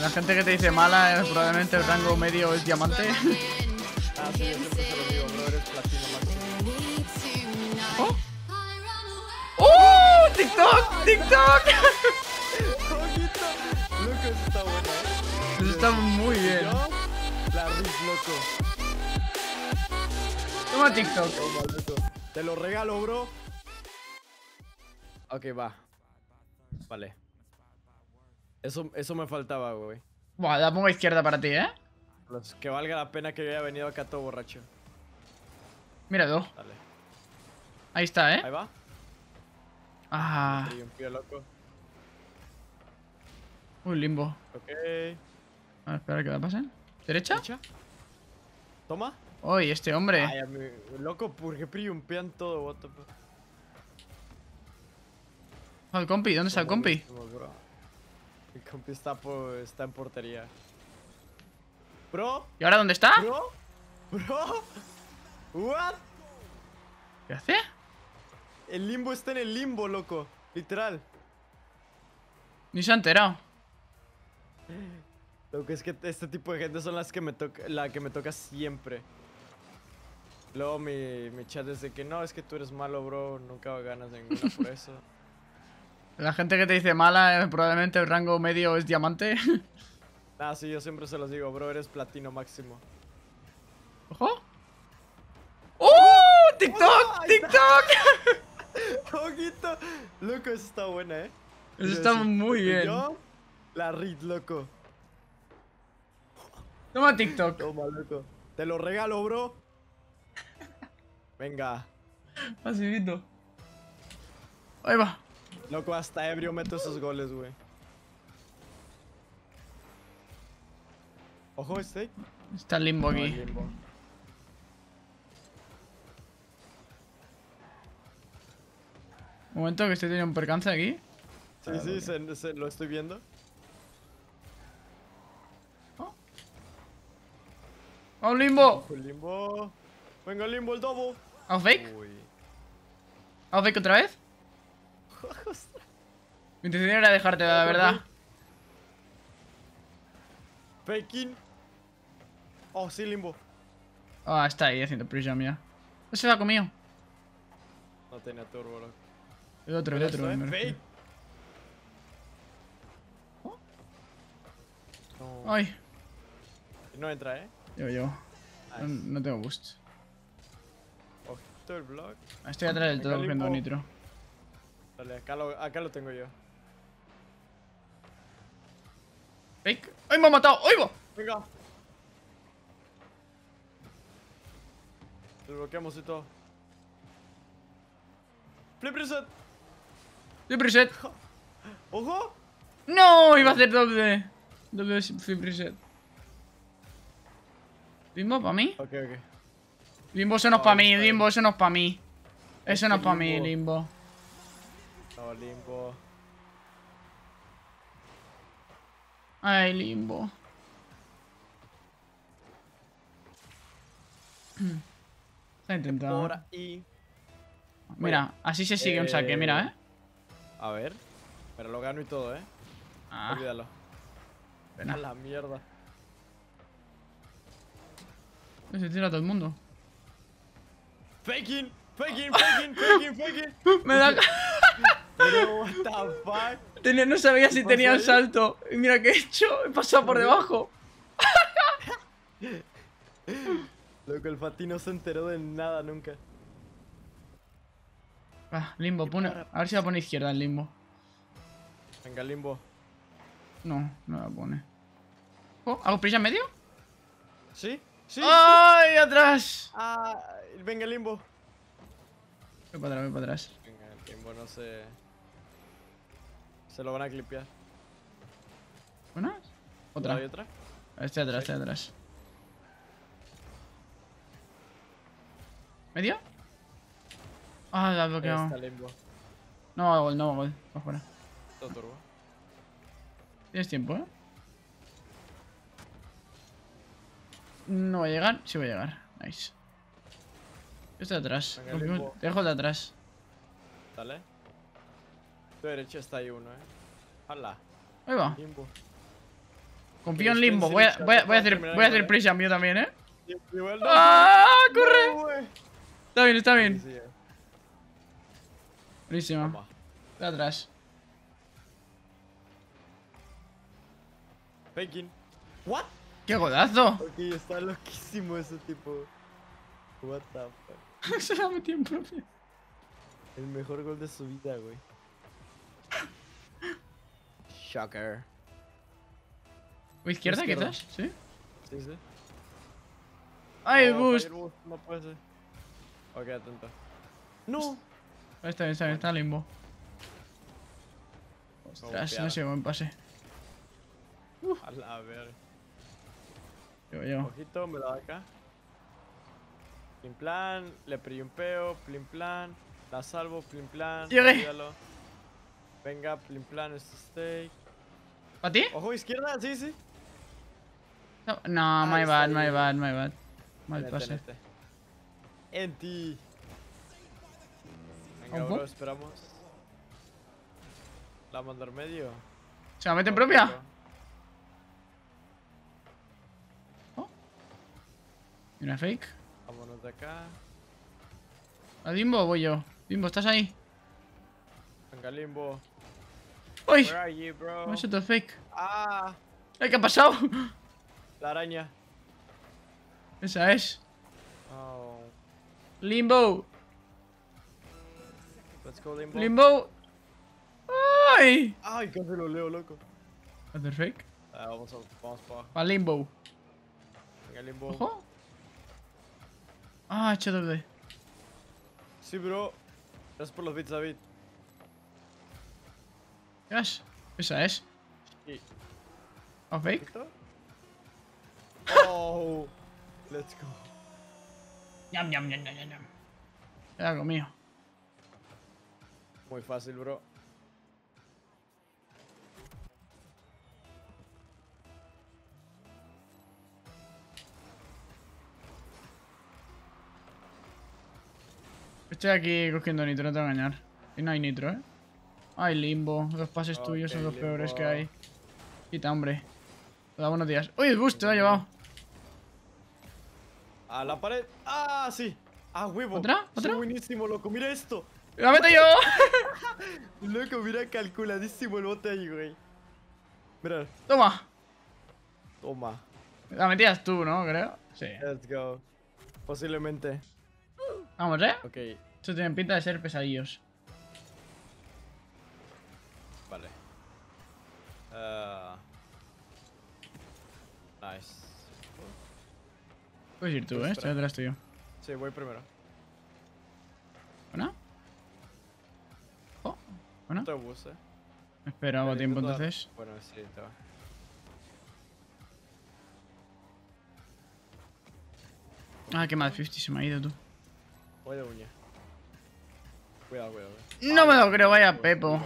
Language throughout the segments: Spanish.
La gente que te dice mala es probablemente el rango medio es diamante. Ah, sí, yo siempre se lo digo, bro, eres platino máximo. ¡Oh! ¡Oh! ¡TikTok! ¡TikTok! Eso está bueno, ¿eh? Eso está muy bien. La Riz, loco. Toma TikTok. Te lo regalo, bro. Ok, va. Vale. Eso, eso me faltaba, güey. Buah, la pongo a izquierda para ti, ¿eh? Los- Que valga la pena que yo haya venido acá todo borracho. Mira, dos. Dale. Ahí está, Ahí ¿eh? va. Ah, Y un loco. un limbo. Ok. A ver, espera que la pasen. ¿Derecha? Echa. Toma. Uy, este hombre. Ay, mí, loco, porque priumpean todo, what the fuck. Oh, el compi, ¿dónde está el compi? Compi está, está en portería. Bro, ¿Y ahora dónde está? bro, bro. What? ¿Qué hace? El limbo está en el limbo, loco. Literal. Ni se ha enterado. Lo que es que este tipo de gente son las que me toca, la que me toca siempre. Luego mi, mi chat es de que no, es que tú eres malo, bro, nunca ganas ninguna por eso. La gente que te dice mala es probablemente el rango medio es diamante. Nah, sí, yo siempre se los digo, bro, eres platino máximo. ¡Ojo! ¡Oh! ¡TikTok! está. ¡TikTok! Ojito. Loco, eso está buena, eh. Eso está muy bien. Yo, la Rit, loco. Toma TikTok. Toma, loco. Te lo regalo, bro. Venga. Facilito. Ahí va. Loco, hasta ebrio meto esos goles, güey. Ojo, este. Está el limbo No, aquí. limbo. Un momento que estoy teniendo un percance aquí. Sí, sí, se- se- lo estoy viendo. ¡A un limbo! Limbo. Venga, el limbo, el dobo. ¿A un fake? Uy. ¿A un fake otra vez? Mi intención era dejarte, la verdad. Faking. Oh, sí, limbo. Ah, está ahí haciendo pre-jump ya. No se lo ha comido. No tenía turbo, loco. El otro, el otro. eh. No. Ay, No entra, eh. yo, yo. No, Nice. no tengo boost. El block. Estoy atrás del todo cogiendo nitro. Dale, acá lo, acá lo tengo yo. Fake. ¡Ay, me ha matado! ¡Ay, va! Venga. Desbloqueamos y todo. Flip reset. ¡Flip reset! ¡Ojo! ¡No! Iba a hacer doble. Doble flip reset. ¿Limbo para mí? Ok, ok. Limbo, eso no es No, para mí. Limbo, eso no es para mí. Es Eso no es para mí, Limbo. No, limbo. Ay, Limbo. Está intentando. Por ahí. Mira, así se sigue un saque, mira, eh. A ver. Pero lo gano y todo, eh. Ah, Olvídalo. pena. A la mierda. Se tira todo el mundo. Faking, faking, faking, faking, faking. Me da. Pero, what the fuck. Tenía- no sabía si tenía ahí? salto. Y mira qué he hecho. He pasado por debajo. Loco, el Fati no se enteró de nada nunca. Ah, limbo, pone. A ver si la pone izquierda el limbo. Venga, limbo. No, no la pone. Oh, ¿Hago prisa en medio? ¿Sí? ¿Sí? ¡Ay, atrás! Ah, venga, limbo. Voy para atrás, voy para atrás. Venga, el limbo no se. Se lo van a clipear. ¿Buenas? Otra. ¿Hay otra? Estoy atrás, estoy atrás. ¿Medio? Ah, la Ahí bloqueado. está. No va gol, no va gol. Va fuera. Todo turbo. Tienes tiempo, ¿eh? No va a llegar. Sí va a llegar. Nice. Yo estoy atrás. Venga. Te dejo el de atrás. Dale. Tu derecha está ahí uno, eh. Hala. Ahí va. Limbo. Confío en Limbo. Voy a, voy a, voy a hacer, voy a hacer prisa mío también, ¿eh? ¡Ah! ¡Corre! Está bien, está bien. Toma. De atrás. Faking. What? ¡Qué godazo! Ok, está loquísimo ese tipo. What the fuck. Se la metí en propia. El mejor gol de su vida, güey. Shocker. ¿O izquierda, Izquierda. quizás? ¿Sí? Sí, sí. ¡Ay, Oh, boost! No puede ser. Ok, atento. No. Está bien, está bien, está limbo. Ostras, no sé cómo me pase. A la verga. Digo yo. Ojito, me da acá. Plim plan, le pillé un peo, plim plan, la salvo, plim plan. Llegué. Venga, plim plan, este steak. ¿Para ti? Ojo, izquierda, sí, sí. No, No, my bad, my bad, my bad. Mal pase. En ti. Venga, bro, esperamos. La mandar medio. ¿Se la mete en propia? ¿Y una fake? Vámonos de acá. ¿A Dimbo o voy yo? Dimbo, ¿estás ahí? Venga, limbo. ¡Uy! You, fake? Ah, ¡Ay, qué ha pasado! la araña. Esa es. Oh, Limbo. let's go, limbo. Limbo. ¡Ay! Ay, casi lo leo, loco. ¿Hacer fake? Ah, vamos, a, vamos para. Para Limbo. Venga, limbo. Ojo. Ah, doble. Sí, bro. Gracias por los bits, David. Yes. Esa es. Sí. ¿O fake? ¿Listo? Oh, let's go. Yam, yam, yam, yam, yam, algo mío. Muy fácil, bro. Estoy aquí cogiendo nitro, no te voy a engañar. Y no hay nitro, ¿eh? Ay, limbo. Los pases tuyos son los peores que hay. Quita, hombre. Da buenos días. ¡Uy, el boost! Te lo ha llevado. A la pared. Ah, sí. Ah, huevo. ¿Otra? Soy ¿Otra? buenísimo, loco. Mira esto. ¡La meto yo! Loco, mira calculadísimo el bote ahí, güey. Mira. Toma. Toma. La metías tú, ¿no? Creo. Sí. Let's go. Posiblemente. Vamos, ¿eh? Ok, Esto tiene pinta de ser pesadillos. Ah. nice. Puedes ir tú, Pues ¿eh? Estoy detrás tuyo. Sí, voy primero. ¿Buena? Oh, ¿buena? No te bus, eh. Espera, hago tiempo dar- entonces. Bueno, sí, te va. Ah, qué mal 50 se me ha ido tú. Voy de uña. Cuidado, cuidado. cuidado. No me lo creo, vaya Pepo.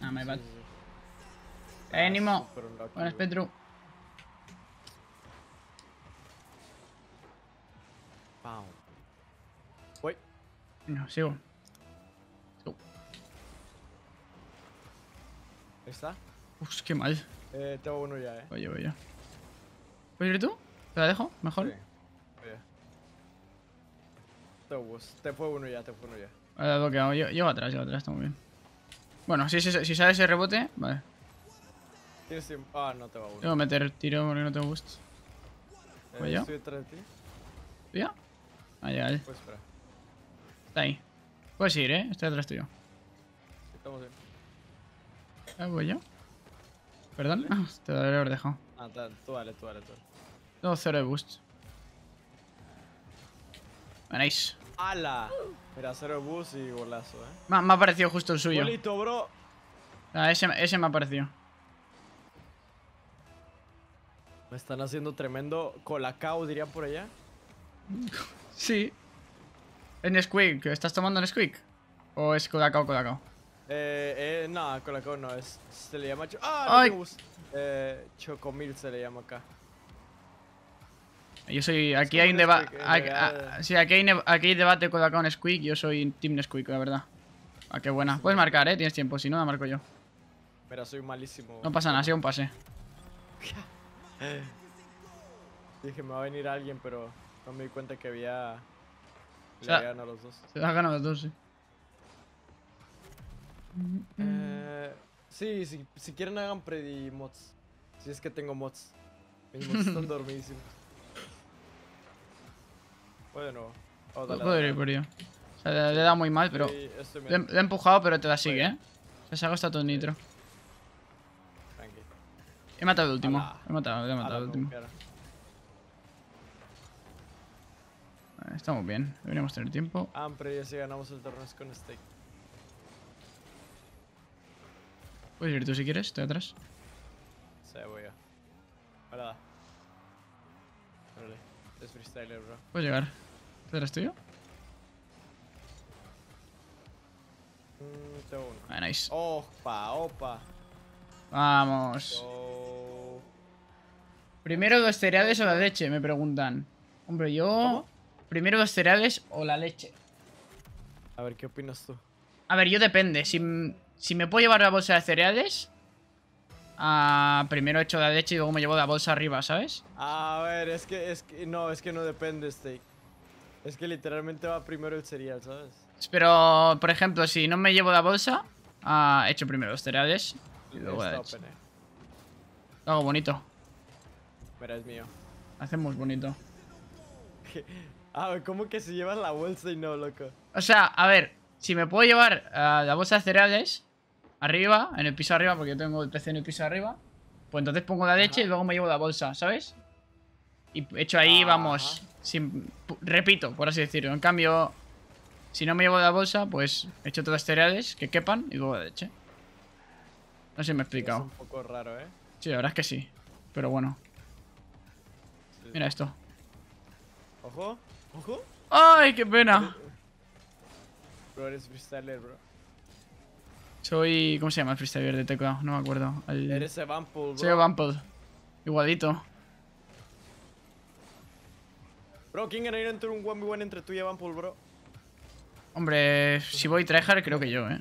Ah, me va. sí, sí. Nimo. súper unlucky, Buenas. Petru. Pau. Voy. No, sigo. Sigo. Está. Uf, qué mal. Eh, tengo uno ya, eh. Voy yo, voy yo. ¿Puedes ir tú? ¿Te la dejo? Mejor. Sí. Oye. Tengo bus. Te fue uno ya, te fue uno ya. Vale, bloqueado. Yo, llevo atrás, llevo atrás, está muy bien. Bueno, si, si, si sale ese rebote, vale. Tienes tiempo. Ah, no te va uno. Tengo que meter tiro porque no tengo boost. Eh, ¿Voy yo? Estoy detrás de ti. ¿Tú ya? Ah, llega él. Pues espera. Está ahí. Puedes ir, eh. Estoy detrás tuyo. Estamos bien. Ah, voy yo. Perdón. Ah, te lo haber dejado. Ah, tú dale, tú dale, tú dale. Tengo cero de boost. Ah, Nice. ¡Hala! Mira, cero bus y golazo, eh. Me, ha- me ha parecido justo el suyo. Bolito, bro. Ah, ese, ese me ha parecido. Me están haciendo tremendo colacao, diría por allá. Sí. ¿En Nesquik? ¿Estás tomando Nesquik? ¿O es Kodakao Kodakao? Eh, eh, no, colacao no, es, se le llama... cho- ¡Ah, no! Eh, chocomil se le llama acá. Yo soy. Aquí hay un debate. En realidad. Sí, aquí hay, aquí hay debate Kodakao Nesquik. Yo soy Team Nesquik, la verdad. Ah, qué buena. Puedes marcar, eh. Tienes tiempo. Si no, la marco yo. Mira, soy malísimo. No pasa nada, ha sido un pase. Dije, me va a venir alguien, pero no me di cuenta que había... Le a los dos. Se ha ganado los dos, sí. Eh, sí, sí, si quieren hagan predi mods. Si es que tengo mods. Mis mods están dormidísimos. Nuevo. Oh, dale, Puedo dale, ir por ello. O sea, le, le da muy mal, pero. Le, le he empujado, pero te la sigue. ¿eh? O sea, se ha gastado todo el nitro. He matado el último. Ala. He matado, he matado el último. Vale, Estamos bien. Deberíamos tener tiempo. Ah, pero ya si ganamos el torneo es con stake. Puedes ir tú si quieres, estoy atrás. Sí, voy a. Hola. Órale. Es freestyler, bro. Puedes llegar. ¿Te eres tuyo? Mm, tengo uno. Ah, nice. Opa, opa. Vamos. Yo... Primero dos cereales o la leche, me preguntan. Hombre, yo. ¿Cómo? Primero dos cereales o la leche. A ver, ¿qué opinas tú? A ver, yo depende. Si, si me puedo llevar la bolsa de cereales. ah, primero echo la leche y luego me llevo la bolsa arriba, ¿sabes? A ver, es que, es que, no, es que no depende steak. Es que literalmente va primero el cereal, ¿sabes? Pero, por ejemplo, si no me llevo la bolsa, ah, echo primero los cereales y luego la leche. eh. Lo hago bonito. Mira, es mío. Hacemos bonito. Ah, güey, ¿cómo que si llevas la bolsa y no, loco? O sea, a ver, si me puedo llevar ah, la bolsa de cereales arriba, en el piso arriba, porque yo tengo el PC en el piso arriba, pues entonces pongo la leche Ajá. y luego me llevo la bolsa, ¿sabes? Y hecho ahí, Ajá. vamos, sin, repito, por así decirlo. En cambio, si no me llevo la bolsa, pues echo todos los cereales que quepan y luego la leche. No sé si me he Es explicado. un poco raro, ¿eh? Sí, la verdad es que sí. Pero bueno. Mira esto. Ojo, ojo. ¡Ay, qué pena! Bro, eres freestyler, bro. Soy... ¿Cómo se llama el freestyler de teclado? No me acuerdo. El- Eres Evanpool, bro. Soy Bumple. Igualito. Bro, ¿quién ganaría entre un 1v1 entre tú y Evanpool, bro? Hombre, si voy tryhard, creo que yo, ¿eh?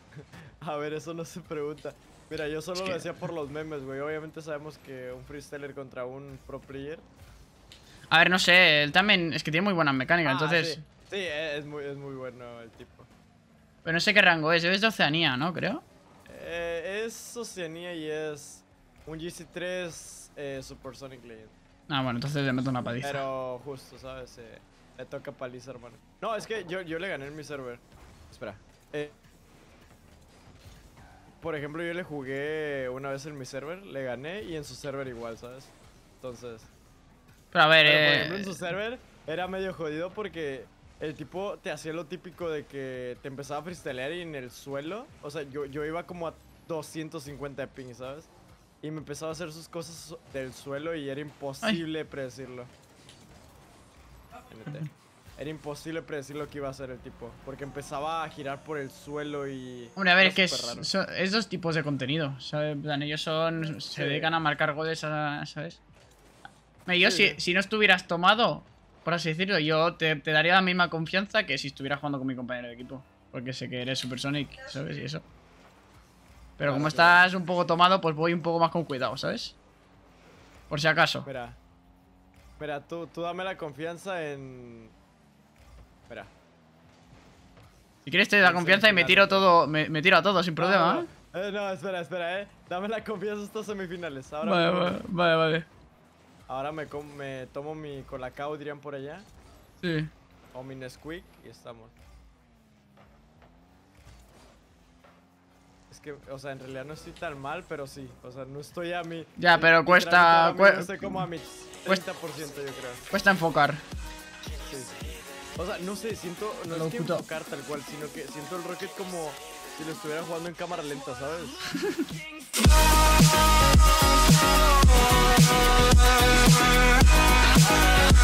A ver, eso no se pregunta. Mira, yo solo Es lo decía por los memes, güey. Obviamente sabemos que un freestyler contra un pro player. A ver, no sé, él también es que tiene muy buenas mecánicas, Ah, entonces... Sí, Sí, es muy, es muy bueno el tipo. Pero no sé qué rango es, es de Oceanía, ¿no? Creo. Eh, es Oceanía y es un GC3 eh, Supersonic Legend. Ah, bueno, entonces le meto una paliza. Pero justo, ¿sabes? Eh, le toca paliza, hermano. No, es que yo, yo le gané en mi server. Espera. Eh, por ejemplo, yo le jugué una vez en mi server, le gané y en su server igual, ¿sabes? Entonces... Pero a ver, Pero, por eh... ejemplo, en su server era medio jodido porque el tipo te hacía lo típico de que te empezaba a freestylear y en el suelo, o sea, yo, yo iba como a 250 de ping, ¿sabes? Y me empezaba a hacer sus cosas del suelo y era imposible predecirlo. NT. Era imposible predecir lo que iba a hacer el tipo, porque empezaba a girar por el suelo y... Hombre, a ver, es que es, son- dos tipos de contenido, ¿sabes? Plan, ellos son... Se dedican a marcar goles, a- ¿sabes? Mira, Yo, Sí, si, si no estuvieras tomado, por así decirlo, yo te, te daría la misma confianza que si estuvieras jugando con mi compañero de equipo. Porque sé que eres Supersonic, ¿sabes? Y eso. Pero Claro, como claro. estás un poco tomado, pues voy un poco más con cuidado, ¿sabes? Por si acaso. Mira. Mira, tú, tú dame la confianza en... Mira. Si quieres te en confianza y me tiro todo, me, me tiro a todo sin problema, ¿eh? No, eh, no, espera, espera, eh. Dame la confianza hasta semifinales. Ahora, Vale, me, vale, vale, vale. ahora me, com- me tomo mi colacao, dirían por allá. Sí. O mi Nesquik y estamos. Es que, o sea, en realidad no estoy tan mal, pero sí. O sea, no estoy a mi. Ya, pero cuesta- mismo cue- Estoy como a mi 30%, cuesta- yo creo. Cuesta enfocar. O sea, no sé, siento. No Lo es que puto. enfocar tal cual, sino que siento el Rocket como si lo estuviera jugando en cámara lenta, ¿sabes?